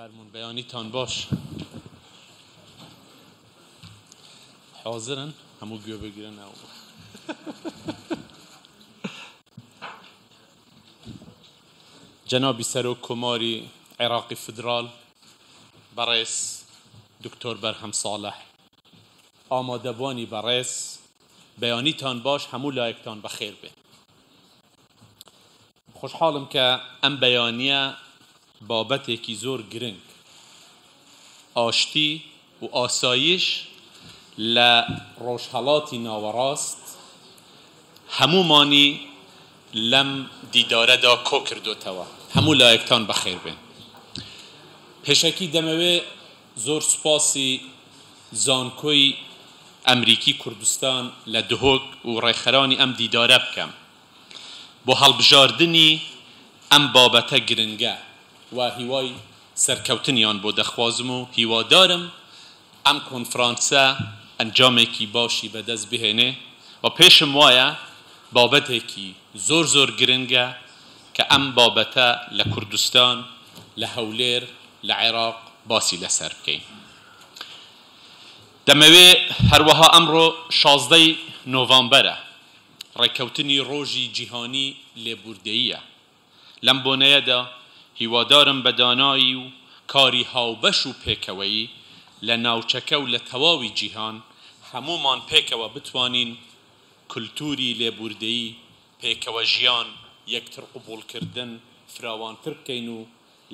فەرموون بەیانیتان باش حازرن هەموو گوێ بگرن ئەو جەنابی سەرۆک کۆماری عێراقی فدرال بەڕێز دکتۆر بەرهەم ساڵح ئامادەبوانی بەڕێز بەیانیتان باش هەموو لایەکتان بەخێر بێ خۆشحاڵم کە ئەم بەیانییە بابەتێکی زۆر گرنگ، ئاشتی و ئاسایش لە ڕۆژهەڵاتی ناوەڕاست، هەموومانی لەم دیدارەدا کۆ کردۆتەوە. هەموو لایەکتان بەخێر بێن. پێشەکی دەمەوێت زۆر سوپاسی زانکۆی ئەمریکی کوردستان لە دهۆک و ڕێکخەرانی ئەم دیدارە بکەم. بۆ هەڵبژاردنی ئەم بابەتە گرنگە و هیوای سەرکەوتنیان بۆ دەخوازم و هیوادارم ئەم کۆنفرانسە ئەنجامێکی باشی بەدەست بهێنێ و پێشم وایە بابەتێکی زۆر زۆر گرنگە کە ئەم بابەتە لە کوردستان لە هەولێر لە عێراق باسی لەسەر بکەین. دەمەوێ هەروەها ئەمڕۆ شازدە ی نۆڤامبەرە، ڕێککەوتنی ڕۆژی جیهانی لێبووردەییە. لەم بۆنەیەدا هیوادارم بە دانایی و کاری هاوبەش و پێکەوەیی لە ناوچەکە و لە تەواوی جیهان، هەموومان پێکەوە بتوانین کولتووری لێبووردەیی، پێکەوە ژیان، یەکترقبووڵکردن فراوانتر بکەین و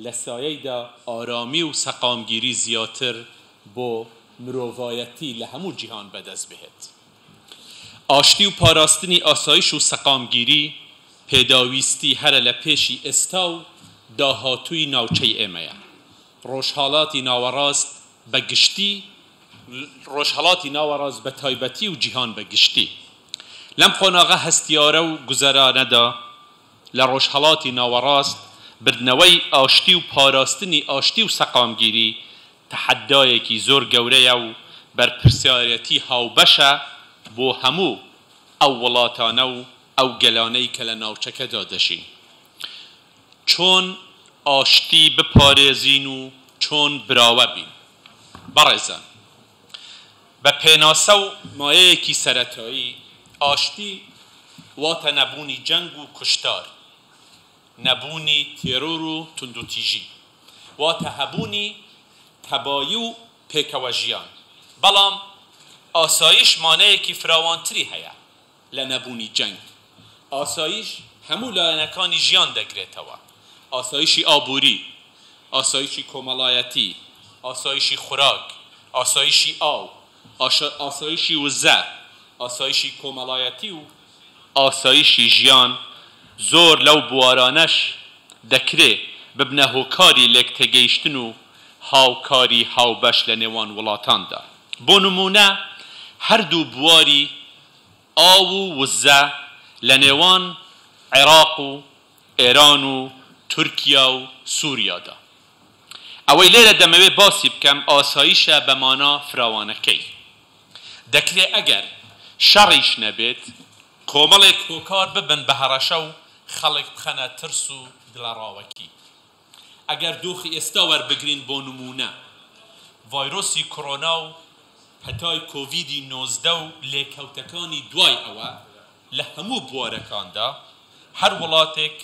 لە سایەیدا ئارامی و سەقامگیری زیاتر بۆ مرۆڤایەتی لە هەموو جیهان بەدەست بهێت. ئاشتی و پاراستنی ئاسایش و سەقامگیری پێداویستی هەرە لە پێشی ئێستا و داهاتووی ناوچەی ئێمەیە. ڕۆژهەڵاتی ناوەڕاست بە گشتی و ڕۆژهەڵاتی ناوەڕاست بە تایبەتی و جیهان بە گشتی لەم قۆناغە هەستیارە و گوزەرانەدا، لە ڕۆژهەڵاتی ناوەڕاست، بردنەوەی ئاشتی و پاراستنی ئاشتی و سەقامگیری تەحەدایەکی زۆر گەورەیە و بەرپرسیارەتی هاوبەشە بۆ هەموو ئەو وڵاتانە و ئەو گەلانەی کە لە ناوچەکەدا دەژین. چۆن ئاشتی بپارێزین و چۆن براوە بین؟ بەڕێزان! بە پێناسە و مایەیەکی سەرەتایی، ئاشتی واتە نەبوونی جەنگ و کوشتار، نەبوونی تێرۆر و توندوتیژی، واتە هەبوونی تەبایی و پێکەوەژیان، بەڵام ئاسایش مانایەکی فراوانتری هەیە. لە نەبوونی جەنگ، ئاسایش هەموو لایەنەکانی ژیان دەگرێتەوە، ئاسایشی ئابووری، ئاسایشی کۆمەڵایەتی، ئاسایشی خوراک، ئاسایشی ئاو، ئاسایشی وزە، ئاسایشی کۆمەڵایەتی و ئاسایشی ژیان، زۆر لەو بوارانەش دەکرێ ببنە هۆکاری لێکتێگەیشتن و هاوکاری هاوبەش لە نێوان وڵاتاندا، بۆ نموونە هەردوو بواری. ئاو و وزە لە نێوان عێراق و ئێران و تورکیا و سوریادا. ئەوەی لێرە دەمەوێ باسی بکەم ئاسایشە بە مانا فراوانەکەی. دەکرێ ئەگەر شەڕیش نەبێت کۆمەڵێک هۆکار ببن بە هەڕەشە و خەڵک بخەنە ترس و دڵەڕاوەکی. ئەگەر دۆخی ئێستا وەربگرین بۆ نموونە ڤایرۆسی کۆرۆنا و پەتای کۆڤیدی نۆزدە و لێکەوتەکانی دوای ئەوە لە هەموو بوارەکاندا هەر وڵاتێک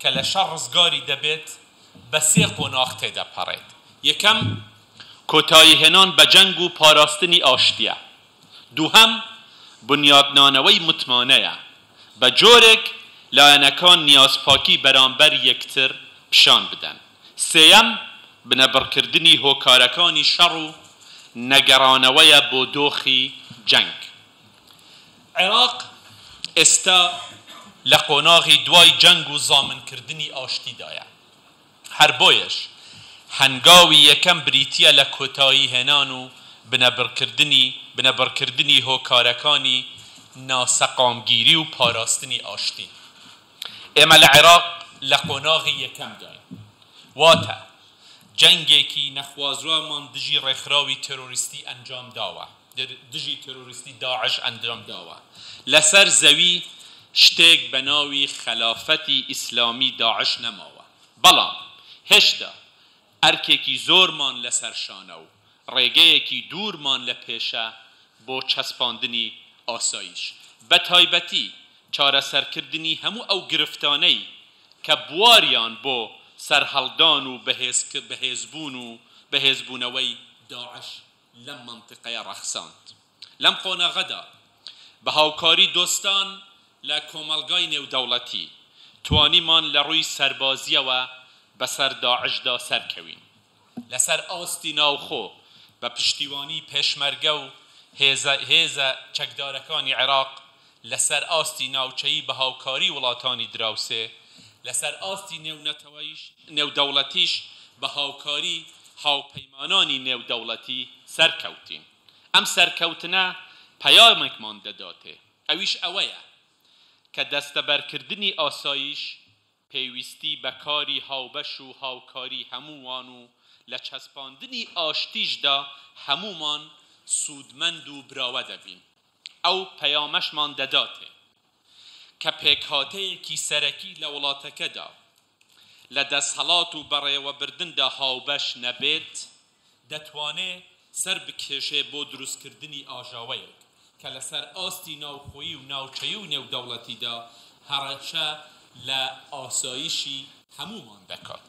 کە لە شەڕ ڕزگاری دەبێت بە سێ قۆناغ تێدەپەڕێت یەکەم کۆتاییهێنان بە جەنگ و پاراستنی ئاشتیە دووهەم، بنیاتنانەوەی متمانەیە، بە جۆرێک لایەنەکان نیازپاکی بەرامبەر یەکتر پیشان بدەن. سێیەم، بنەبڕکردنی هۆکارەکانی شەڕ و نەگەڕانەوەیە بۆ دۆخی جەنگ. عێراق ئێستا لە قۆناغی دوای جەنگ و زامنکردنی ئاشتیدایە. هەر بۆیەش هەنگاوی یەکەم بریتییە لە کۆتاییهێنان و بنەبڕکردنی بنەبڕکردنی هۆکارەکانی ناسەقامگیری و پاراستنی ئاشتی. ئێمە لە عێراق لە قۆناغی یەکەمداین، واتە جەنگێکی نەخوازراومان دژی ڕێکخراوی تێرۆریستی ئەنجامداوە. دژی تێرۆریستی داعش ئەنجامداوە لەسەر زەوی شتێک بەناوی خەلافەتی ئیسلامی داعش نەماوە بەڵام هێشتا ئەرکێکی زۆرمان لەسەر شانە و ڕێگەیەکی دوورمان لە پێشە بۆ چەسپاندنی ئاسایش بەتایبەتی چارەسەرکردنی هەموو ئەو گرفتانەی کە بواریان بۆ سەرهەڵدان و بەهێزبوون و بەهێزبوونەوەی داعش لەم مەنتیقەیە ڕەخساند. لەم قۆناغەدا بە هاوکاری دۆستان لە کۆمەڵگای نێودەوڵەتی توانیمان لە ڕووی سەربازییەوە بەسەر داعشدا سەرکەوین. لەسەر ئاستی ناوخۆ بە پشتیوانی پێشمەرگە و هێزە چەکدارەکانی عێراق لەسەر ئاستی ناوچەیی بە هاوکاری وڵاتانی دراوسێ، لەسەر ئاستی نێونەتەوەیش، نێودەوڵەتیش بە هاوکاری هاوپەیمانانی نێودەوڵەتی سەرکەوتین. ئەم سەرکەوتنە پەیامێکمان دەداتێ، ئەویش ئەوەیە کە دەستەبەرکردنی ئاسایش پێویستی بە کاری هاوبەش و هاوکاری هەمووان و لە چەسپاندنی ئاشتیشدا هەموومان سوودمەند و براوە دەبین. ئەو پەیامەشمان دەداتێ کە پێکهاتەیەکی سەرەکی لە وڵاتەکەدا لە دەسهەڵات و بەڕێوەبردندا هاوبەش نەبێت، دەتوانێ سەربکێشێ بۆ دروستکردنی ئاژاوەیەک کە لەسەر ئاستی ناوخۆیی و ناوچەیی و نێودەوڵەتیدا هەڕەشە لە ئاسایشی هەموومان دەکات.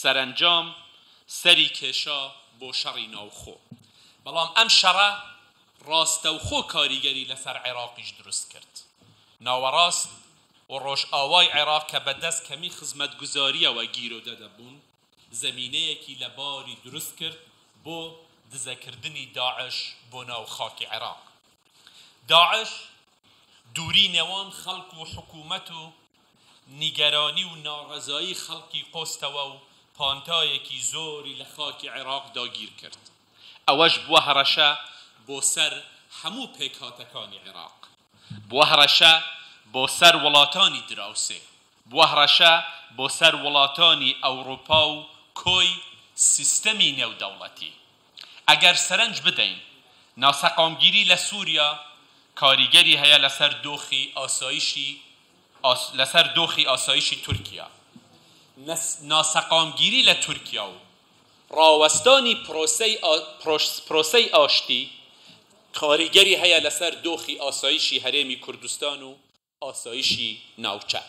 سەرەنجام سەری کێشا بۆ شەڕی ناوخۆ، بەڵام ئەم شەڕە ڕاستەوخۆ کاریگەری لەسەر عێراقیش دروست کرد. ناوەڕاست و ڕۆژئاوای عێراق کە بە دەست کەمی خزمەتگوزارییەوە گیرۆدە دەبوون، زەمینەیەکی لەباری دروست کرد بۆ دزەکردنی داعش بۆ ناو خاکی عێراق. داعش دووری نێوان خەڵک و حکوومەت و نیگەرانی و ناڕەزایی خەڵکی قۆستەوە و پانتایەکی زۆری لە خاکی عێراق داگیر کرد، ئەوەش بووە هەڕەشە بۆ سەر هەموو پێکهاتەکانی عێراق، بووە هەڕەشە بۆ سەر وڵاتانی دراوسێ، بووە هەڕەشە بۆ سەر وڵاتانی ئەوڕوپا و کۆی سیستەمی نێودەوڵەتی. ئەگەر سەرەنج بدەین، ناسەقامگیری لە سووریا کاریگەری هەیە لەسەر دۆخی ئاسایشی لەسەر دۆخی ئاسایشی تورکیا، ناسەقامگیری لە تورکیا و ڕاوەستانی پرۆسەی ئاشتی کاریگەری هەیە لەسەر دۆخی ئاسایشی هەرێمی کوردستان و ئاسایشی ناوچە.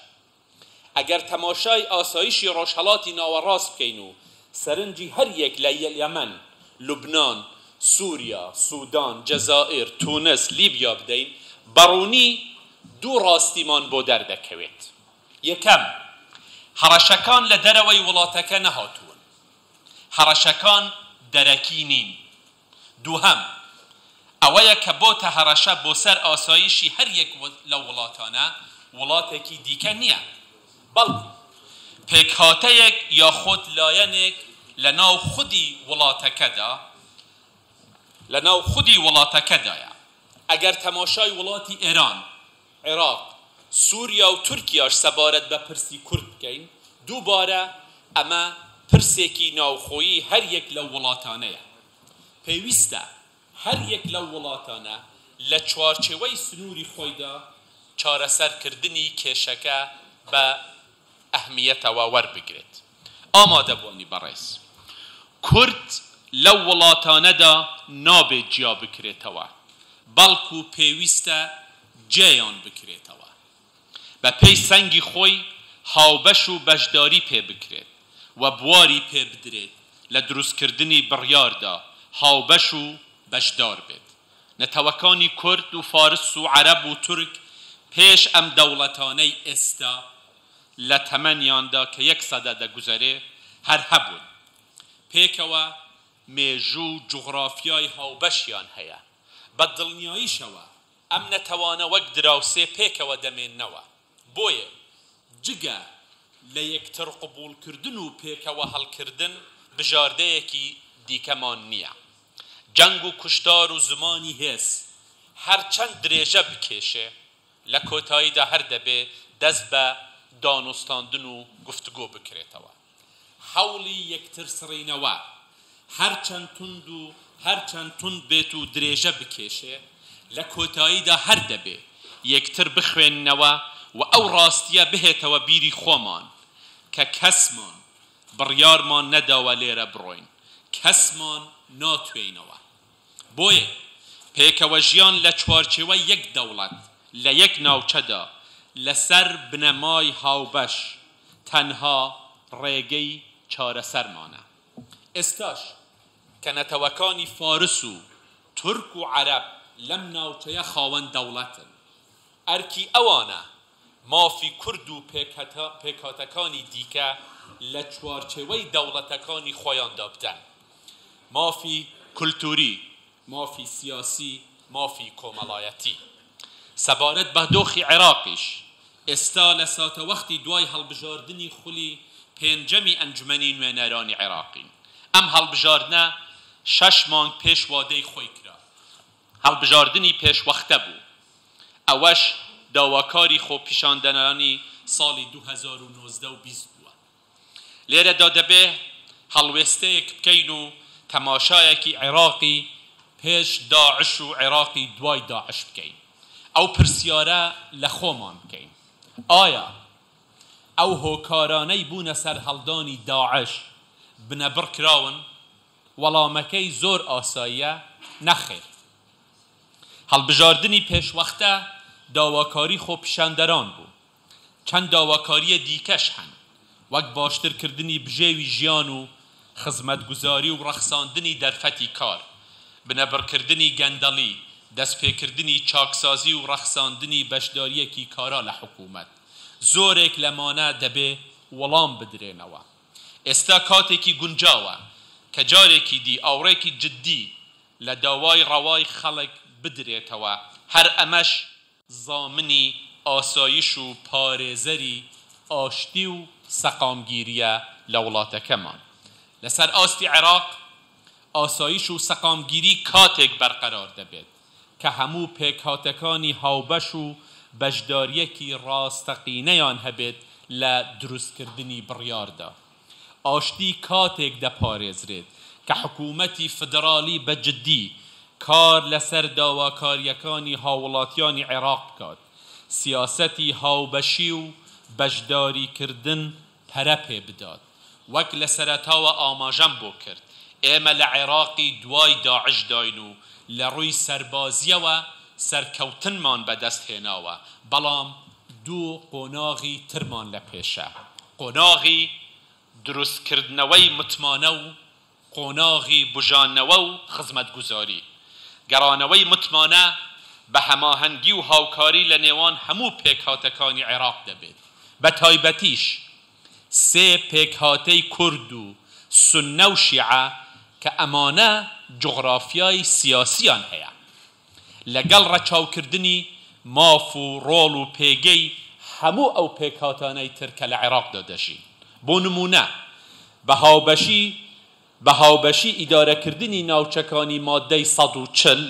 ئەگەر تەماشای ئاسایشی ڕۆژهەڵاتی ناوەڕاست بکەین و سەرنجی هەر یەک لە یەمەن، لوبنان، سوریا، سودان، جەزائیر، تونس، لیبیا بدەین، بە ڕوونی دوو ڕاستیمان بۆ دەردەکەوێت. یەکەم، هەڕەشەکان لە دەرەوەی وڵاتەکە نەهاتوون. هەڕەشەکان دەرەکی نین. دووهەم ئەوەیە کە بۆتە هەڕەشە بۆ سەر ئاسایشی هەر یەک لەو وڵاتانە، وڵاتێکی دیکە نییە، بەڵکو پێکهاتەیەک یاخود لایەنێک لە ناو خودی وڵاتەکەدا، لە ناو خودی وڵاتەکەدایە، ئەگەر تەماشای وڵاتی ئێران، عێراق، سوریا و تورکیاش سەبارەت بە پرسی کورد بکەین، دووبارە ئەمە پرسێکی ناوخۆیی هەریەک لەو وڵاتانەیە. پێویستە هەریەک لەو وڵاتانە لە چوارچێوەی سنووری خۆیدا چارەسەرکردنی کێشەکە بە ئەهمییەتەوە وەربگرێت. ئامادەبوانی بەڕێز کورد لەو وڵاتانەدا نابێت جیا بکرێتەوە، بەڵکو پێویستە جێیان بکرێتەوە. بە پێی سەنگی خۆی هاوبەش و بەشداری پێ بکرێت و بواری پێ بدرێت لە دروستکردنی بڕیاردا هاوبەش و بەشدار بێت. نەتەوەکانی کورد و فارس و عەرەب و تورک پێش ئەم دەوڵەتانەی ئێستا، لە تەمەنیاندا کە یەک سەدە دەگوزەرێ هەر هەبوون. پێکەوە مێژوو و جوغرافیای هاوبەشیان هەیە. بە دڵنیاییشەوە ئەم نەتەوانە وەک دراوسێ پێکەوە دەمێننەوە. بۆیە جگە لە یەکتر قبووڵکردن و پێکەوە هەڵکردن بژاردەیەکی دیکەمان نییە. جەنگ و کوشتار و زمانی هێز هەرچەند درێژە بکێشێ، لە کۆتاییدا هەر دەبێ دەست بە دانوستاندن و گفتگۆ بکرێتەوە. هەوڵی یەکتر سڕینەوە هەرچەند توند و هەرچەند توند بێت و درێژە بکێشێ، لە کۆتاییدا هەر دەبێ یەکتر بخوێننەوە و ئەو ڕاستییە بهێتەوە بیری خۆمان کە کەسمان بڕیارمان نەداوە لێرە بڕۆین، کەسمان ناتوێینەوە. بۆیە پێکەوەژیان لە چوارچێوەی یەک دەوڵەت لە یەک ناوچەدا لەسەر بنەمای هاوبەش تەنها ڕێگەی چارەسەرمانە. ئێستاش کە نەتەوەکانی فارس و تورک و عەرەب لەم ناوچەیە خاوەن دەوڵەتن، ئەرکی ئەوانە مافی کورد و پێکهاتەکانی دیکە لە چوارچێوەی دەوڵەتەکانی خۆیاندا بدەن، مافی کولتووری، مافی سیاسی، مافی کۆمەڵایەتی. سەبارەت بە دۆخی عێراقیش، ئێستا لە ساتەوەختی دوای هەڵبژاردنی خولی پێنجەمی ئەنجومەنی نوێنەرانی عێراقین. ئەم هەڵبژاردنە شەش مانگ پێش وادەی خۆی کرا. هەڵبژاردنی پێشوەختە بوو، ئەوەش داواکاری خۆپیشاندەرانی ساڵی دوو هەزار و نۆزدە و بیست بووە. لێرەدا دەبێ هەڵوێستەیەک بکەین و تەماشایەکی عێراقی پێش داعش و عێراقی دوای داعش بکەین. ئەو پرسیارە لە خۆمان بکەین، ئایا ئەو هۆکارانەی بوونە سەرهەڵدانی داعش بنەبڕکراون؟ وەڵامەکەی زۆر ئاساییە، نەخێر. هەڵبژاردنی پێشوەختە داواکاری خۆپیشاندەران بوو، چەند داواکاریی دیکەش هەن، وەک باشترکردنی بژێوی ژیان و خزمەتگوزاری و ڕەخساندنی دەرفەتی کار، بنەبڕکردنی گەندەڵی، دەستپێکردنی چاکسازی و ڕەخساندنی بەشدارییەکی کارا لە حکوومەت. زۆرێک لەمانە دەبێ وەڵام بدرێنەوە. ئێستا کاتێکی گونجاوە کە جارێکی دی ئاوڕێکی جددی لە داوای ڕەوای خەڵک بدرێتەوە، هەر ئەمەش زامنی ئاسایش و پارێزەری ئاشتی و سەقامگیرییە لە وڵاتەکەمان. لەسەر ئاستی عێراق، ئاسایش و سەقامگیری کاتێک بەرقەرار دەبێت، کە هەموو پێکهاتەکانی هاوبەش و بەشدارییەکی ڕاستەقینەیان هەبێت لە دروستکردنی بڕیاردا. ئاشتی کاتێک دەپارێزرێت کە حکوومەتی فیدراڵی بە جددی کار لەسەر داواکارییەکانی هاووڵاتیانی عێراق بکات، سیاسەتی هاوبەشی و بەشداریکردن، پەرە پێ بدات. وەک لە سەرەتاوە ئاماژەم بۆ کرد، ئێمە لە عێراقی دوای داعش داین و لە ڕووی سەربازییەوە سەرکەوتنمان بەدەست هێناوە، بەڵام دوو قۆناغی ترمان لە پێشە، قۆناغی دروستکردنەوەی متمانە و قۆناغی بوژانەوە و خزمەتگوزاری، گەڕانەوەی متمانە بە هەماهەنگی و هاوکاری لە نێوان هەموو پێکهاتەکانی عێراق دەبێت، بە تایبەتیش سێ پێکهاتەی کورد و سوننە و شیعە کە ئەمانە جوغرافیای سیاسییان هەیە. لەگەڵ ڕەچاوکردنی ماف و ڕۆڵ و پێگەی هەموو ئەو پێکهاتانەی تر کە لە عێراقدا دەژین. بۆ نموونە، بە هاوبەشی بە هاوبەشی ئیدارەکردنی ناوچەکانی ماددەی سەد و چل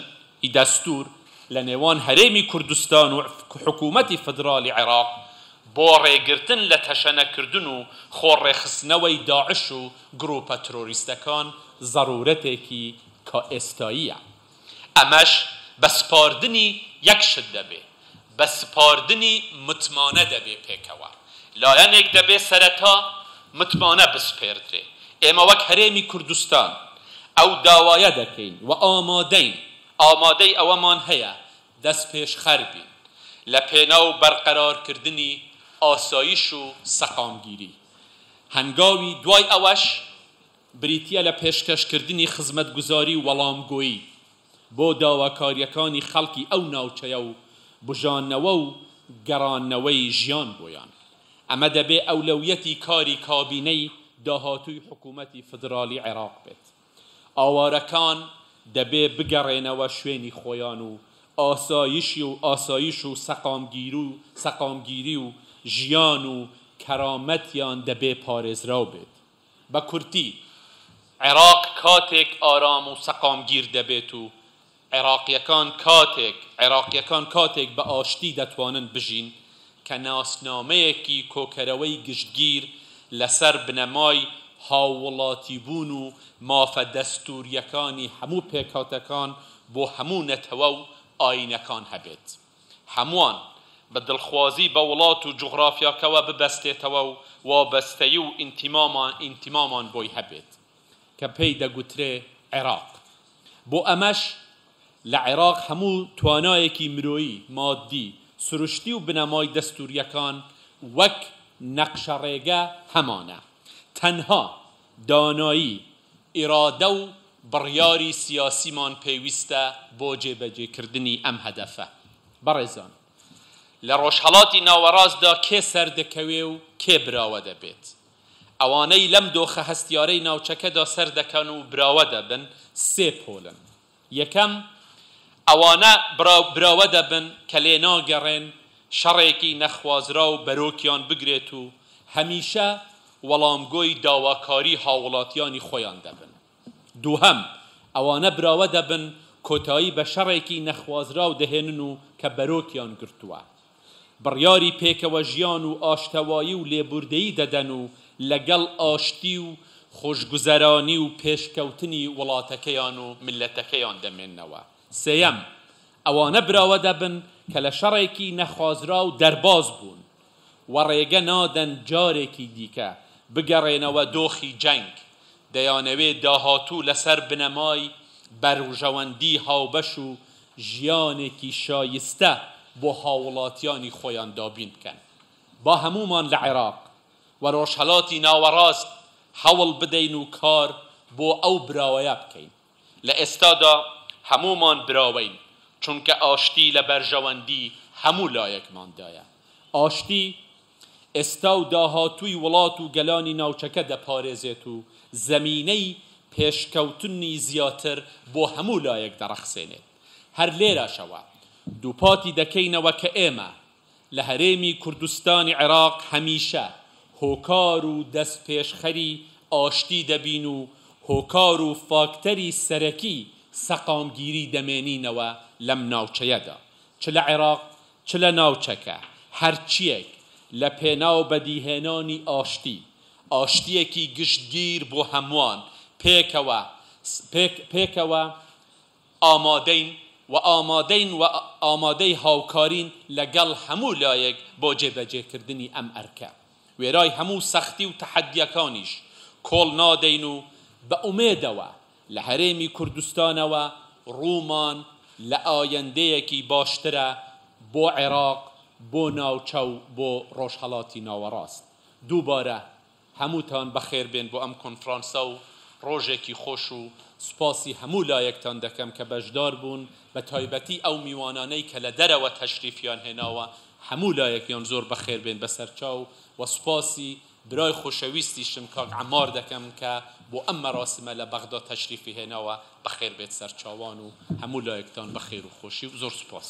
ی دەستوور لە نێوان هەرێمی کوردستان و حکوومەتی فیدراڵی عێراق، بۆ ڕێگرتن لە تەشەنەکردن و خۆڕێکخستنەوەی داعش و گرووپە ترۆریستەکان زەروورەتێکی کائێستاییە. ئەمەش بە سپاردنی یەک شت دەبێ، بە سپاردنی متمانە دەبێ پێکەوە. لایەنێک دەبێ سەرەتا متمانە بسپێردرێ. ئێمە وەک هەرێمی کوردستان ئەو داوایە دەکەین و ئامادەین، ئامادەی ئەوەمان هەیە دەستپێشخەر بین لە پێناو بەرقەرارکردنی ئاسایش و سەقامگیری. هەنگاوی دوای ئەوەش، بریتییە لە پێشکەشکردنی خزمەتگوزاری و وەڵامگۆیی بۆ داواکارییەکانی خەڵکی ئەو ناوچەیە و بوژانەوە و گەڕانەوەی ژیان بۆیان. ئەمە دەبێ ئەولەویەتی کاری کابینەی داهاتووی حکوومەتی فیدراڵی عێراق بێت. ئاوارەکان دەبێ بگەڕێنەوە شوێنی خۆیان و ئاسایشی و ئاسایش و سەقامگیری و ژیان و کەرامەتیان دەبێ پارێزراو بێت. بە کورتی، عێراق کاتێک ئارام و سەقامگیر دەبێت و عێراقییەکان کاتێک عێراقییەکان کاتێک بە ئاشتی دەتوانن بژین کە ناسنامەیەکی کۆکەرەوەی گشتگیر لەسەر بنەمای هاووڵاتیبوون و مافە دەستوورییەکانی هەموو پێکهاتەکان بۆ هەموو نەتەوە و ئایینەکان هەبێت. هەمووان بە دڵخوازی بە وڵات و جوغرافیاکەوە ببەستێتەوە و وابەستەیی و ئینتیمامان بۆی هەبێت کە پێی دەگوترێ عێراق. بۆ ئەمەش لە عێراق هەموو توانایەکی مرۆیی، مادی، سروشتی و بنەمای دەستوورییەکان وەک نەقشەڕێگە هەمانە. تەنها. دانایی، ئیرادە و بڕیاری سیاسیمان پێویستە بۆ جێبەجێکردنی ئەم هەدەفە. بەڕێزان، لە ڕۆژهەڵاتی ناوەڕاستدا کێ سەردەکەوێ و کێ براوە دەبێت؟ ئەوانەی لەم دۆخە هەستیارەی ناوچەکەدا سەردەکەن و براوە دەبن سێ پۆلن. یەکەم، ئەوانە براوە دەبن کە لێناگەڕێن شەڕێکی نەخوازراو بەرۆکیان بگرێت و هەمیشە وەڵامگۆی داواکاری هاووڵاتیانی خۆیان دەبن. دووهەم، ئەوانە براوە دەبن کۆتایی بە شەڕێکی نەخوازراو دەهێنن و کە بەرۆکیان گرتووە. بڕیاری پێکەوە ژیان و ئاشتەوایی و لێبووردەیی دەدەن و لەگەڵ ئاشتی و خۆشگوزەرانی و پێشکەوتنی وڵاتەکەیان و میللەتەکەیان دەمێننەوە. سێیەم، ئەوانە براوە دەبن کە لە شەڕێکی نەخوازراو دەرباز بوون و ڕێگە نادەن جارێکی دیکە بگەڕێنەوە دۆخی جەنگ، دەیانەوێت داهاتوو لەسەر بنەمای بەرژەوەندی هاوبەش و ژیانێکی شایستە بۆ هاووڵاتیانی خۆیان دابین بکەن. با هەموومان لە عێراق و ڕۆژهەڵاتی ناوەڕاست هەوڵ بدەین و کار بۆ ئەو براوەیە بکەین. لە ئێستادا هەموومان براوەین، چونکە ئاشتی لە بەرژەوەندی هەموو لایەکماندایە. ئاشتی ئێستا و داهاتووی وڵات و گەلانی ناوچەکە دەپارێزێت و زەمینەی پێشکەوتنی زیاتر بۆ هەموو لایەک دەڕەخسێنێت. هەر لێرەشەوە دووپاتی دەکەینەوە کە ئێمە لە هەرێمی کوردستانی عێراق هەمیشە هۆکار و دەستپێشخەری ئاشتی دەبین و هۆکار و فاکتەری سەرەکی سەقامگیری دەمێنینەوە لەم ناوچەیەدا چ لە عێراق چ لە ناوچەکە، هەرچییەک لە پێناو بەدیهێنانی ئاشتی، ئاشتییەکی گشتگیر بۆ هەمووان، پێکەوە، پێکەوە ئامادەین و ئامادەین و ئامادەی هاوکارین لەگەڵ هەموو لایەک بۆ جێبەجێکردنی ئەم ئەرکە. وێرای هەموو سەختی و تەحەدییەکانیش کۆڵ نادەین و بە ئومێدەوە لە هەرێمی کوردستانەوە ڕوومان لە ئایندەیەکی باشترە بۆ عێراق، بۆ ناوچە و بۆ ڕۆژهەڵاتی ناوەڕاست. دووبارە هەمووتان بەخێربێن بۆ ئەم کۆنفرانسە و ڕۆژێکی خۆش و سوپاسی هەموو لایەکتان دەکەم کە بەشدار بوون، بەتایبەتی ئەو میوانانەی کە لە دەرەوە تەشریفیان هێناوە، هەموو لایەکیان زۆر بەخێربێن بەسەرچاو و سوپاسی برای خۆشەویستیشم کاک عەمار دەکەم کە بۆ ئەم مەراسمە لە بەغدا تەشریفی هێناوە، بەخێر بێت سەرچاوان و هەموو لایەکتان بە خێر و خۆشی و زۆر سوپاس.